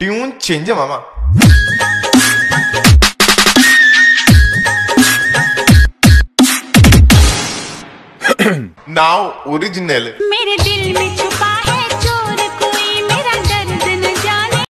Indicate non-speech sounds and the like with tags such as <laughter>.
Tune change है मामा। <clears throat> Now original मेरे दिल में